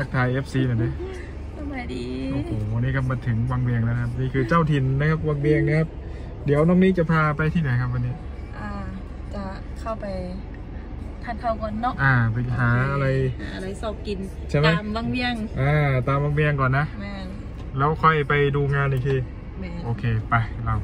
ทักทาย FC หน่อยดิสบายดีโอ้โหวันนี้ก็มาถึงวังเวียงแล้วนะครับนี่คือเจ้าถิ่นนะครับวังเวียงนะครับ เดี๋ยวน้องนี้จะพาไปที่ไหนครับวันนี้ อ่า จะเข้าไปทานข้าวก่อนเนาะอ่าไปหาอะไรหาอะไรสอบกินใช่ไหมตามบางเวียงอ่าตามวังเวียงก่อนนะแม่นแล้วค่อยไปดูงานอีกทีโอเคไปเรา